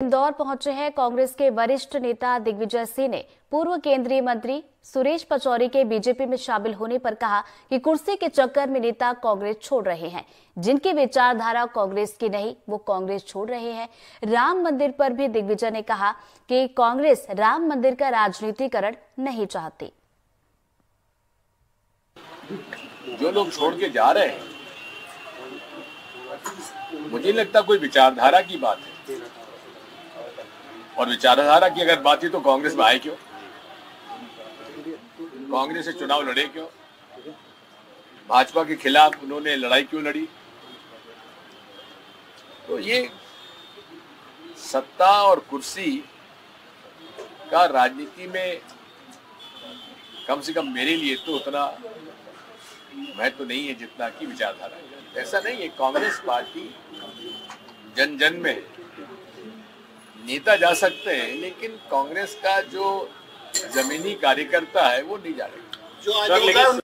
इंदौर पहुँचे हैं कांग्रेस के वरिष्ठ नेता दिग्विजय सिंह ने पूर्व केंद्रीय मंत्री सुरेश पचौरी के बीजेपी में शामिल होने पर कहा कि कुर्सी के चक्कर में नेता कांग्रेस छोड़ रहे हैं। जिनकी विचारधारा कांग्रेस की नहीं, वो कांग्रेस छोड़ रहे हैं। राम मंदिर पर भी दिग्विजय ने कहा कि कांग्रेस राम मंदिर का राजनीतिकरण नहीं चाहती। जो लोग छोड़ के जा रहे हैं, मुझे लगता कोई विचारधारा की बात है। और विचारधारा की अगर बात ही तो कांग्रेस में आए क्यों? कांग्रेस से चुनाव लड़े क्यों? भाजपा के खिलाफ उन्होंने लड़ाई क्यों लड़ी? तो ये सत्ता और कुर्सी का राजनीति में कम से कम मेरे लिए तो उतना महत्व तो नहीं है जितना की विचारधारा है। ऐसा नहीं है, कांग्रेस पार्टी जन जन में नेता जा सकते हैं लेकिन कांग्रेस का जो जमीनी कार्यकर्ता है वो नहीं जा रहे। जो आज